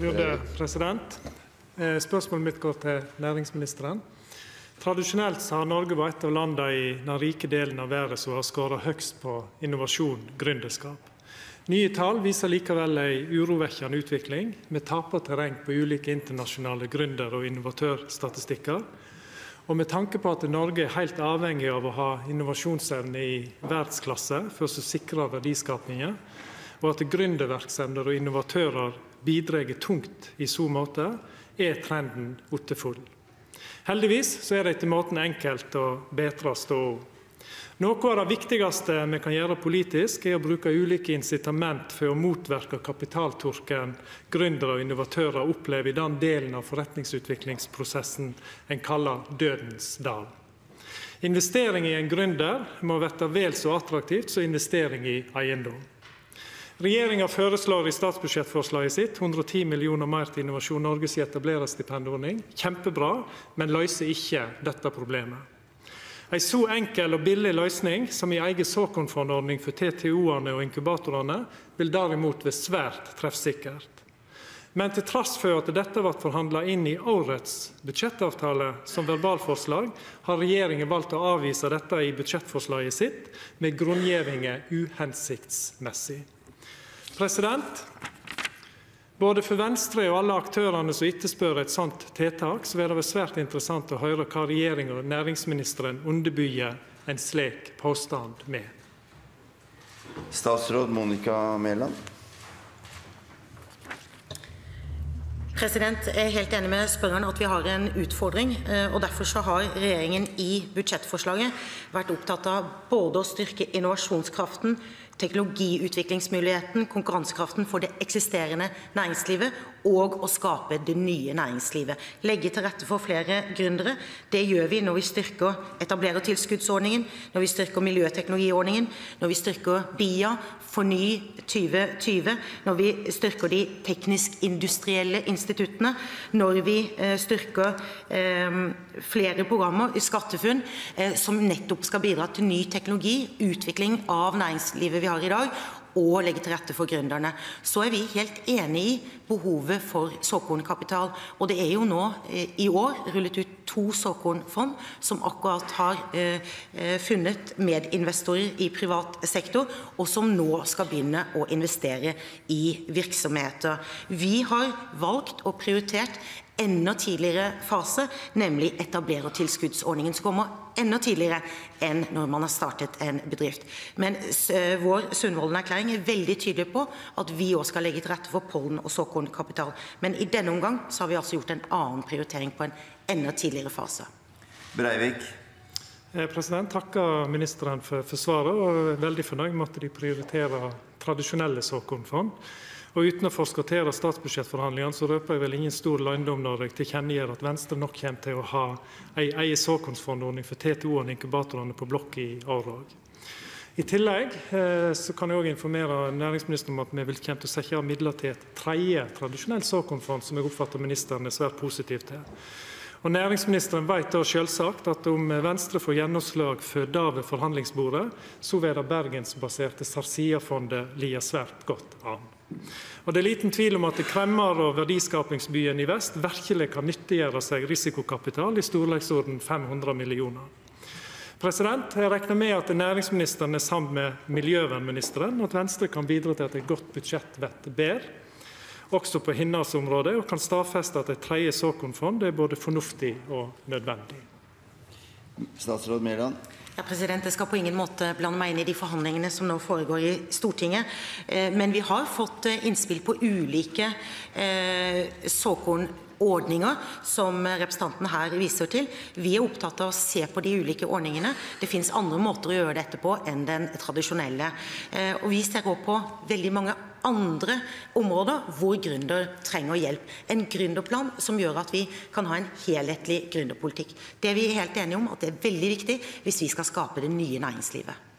Eh, Spørsmålet mitt går til næringsministeren. Tradisjonelt har Norge vært et av landene i den rike delen av verden som har skåra høgst på innovasjon gründerskap. Nye tall viser likevel ei urovekkjande utvikling, Vi taper terreng på ulike internasjonale gründer- og innovatørstatistikkar. Og med tanke på at Norge er heilt avhengig av å ha innovasjonsevne i verdsklasse for å sikra verdiskapinga, og at gründerverksemder og innovatørar bidreg tungt i så måte, er trenden ottefull. Heldigvis er det etter måten enkelt å betra ståa. Noko av det viktigaste vi kan gjera politisk, er å bruka ulike incitament for å motverka kapitalturken gründerar og innovatørar opplever i den delen av forretningsutviklingsprosessen en kallar dødens dal. Investering i ein gründer må verta vel så attraktivt som investering i eigedom. Regjeringa føreslår i statsbudsjettforslaget sitt 110 millioner meir til Innovasjon Norges etablerarstipendordning. Kjempebra, men løyser ikkje dette problemet. Ei så enkel og billig løysing som ei eiga såkornfondordning for TTO-ane og inkubatorane vil derimot vera svært treffsikkert. Men til trass for at dette vart forhandla inn i årets budsjettavtale som verbalforslag, har regjeringa valt å avvisa dette i budsjettforslaget sitt med grunngjevinga uhensiktsmessig. President, både for Venstre og alle aktørane som etterspør eit sånt tiltak, så vil det vera svært interessant å høyra kva regjeringa og næringsministeren underbyggjer ein slik påstand med. Statsråd Monica Mæland. Jeg er helt enig med spørreren at vi har en utfordring. eh, og Derfor har regjeringen i budsjettforslaget vært opptatt av både å styrke innovasjonskraften, teknologiutviklingsmuligheten, konkurransekraften for det eksisterende næringslivet og å skape det nye næringslivet. Legge til rette for flere gründere. Det gjør vi når vi styrker etablerertilskuddsordningen, når vi styrker miljøteknologiordningen, når vi styrker BIA, Forny 2020, når vi styrker de teknisk-industrielle instituttene, når vi eh, styrker eh, flere programmer i SkatteFUNN eh, som nettopp skal bidra til ny teknologi, utvikling av næringslivet vi har i dag, og legge til rette for gründerne. Så er vi helt enig i behovet for såkornkapital. Og det er jo nå eh, i år rullet ut to såkornfond som akkurat har eh, eh, funnet medinvestorer i privat sektor, og som nå skal begynne å investere i virksomheter. Vi har valgt og prioritert enda tidligere fase, nemlig etablerertilskuddsordningen, som kommer enda tidligere enn når man har startet en bedrift. Men vår Sundvolden-erklæring er veldig tydelig på at vi også skal legge til rette for pollen- og såkornkapital. Men i denne omgang så har vi altså gjort en annen prioritering på en enda tidligere fase. Breivik. Eh, President, takkar ministeren for, for svaret, og er veldig fornøyd med at de prioriterer tradisjonelle såkornfond. Og uten å forskottere statsbudsjettforhandlingene, så røper jeg vel ingen stor løgndom når jeg tilkjennegir at Venstre nok kommer til å ha ei egen såkornfondordning for TTO-ene og inkubatorene på blokk i år òg. I tillegg eh, så kan jeg også informere næringsministeren om at vi vil komme til å sette av midler til et tredje tradisjonelt såkornfond, som jeg oppfatter ministeren er svært positiv til. Og Næringsministeren vet da selvsagt at om Venstre får gjennomslag for det ved forhandlingsbordet, så vil det bergensbaserte Sarsia-fondet ligge svært godt an. Og Det er liten tvil om at kremmer og verdiskapingsbyen i vest virkelig kan nyttiggjøre seg risikokapital i storleiksorden 500 millioner. President, Jeg regner med at næringsministeren er sammen med miljøvernministeren, og at Venstre kan bidra til at et godt budsjett blir bedre, også på hennes område, og kan stadfeste at et tredje såkornfond er både fornuftig og nødvendig. Statsråd Mæland. Ja, president, Jeg skal på ingen måte blande meg inn i de forhandlingene som nå foregår i Stortinget. Eh, Men vi har fått eh, innspill på ulike eh, såkornordninger, som representanten her viser til. Vi er opptatt av å se på de ulike ordningene. Det finnes andre måter å gjøre dette på enn den tradisjonelle. Eh, Og vi ser også på veldig mange andre områder hvor gründer trenger hjelp. En gründerplan som gjør at vi kan ha en helhetlig gründerpolitikk. Det er vi helt enige om at det er veldig viktig hvis vi skal skape det nye næringslivet.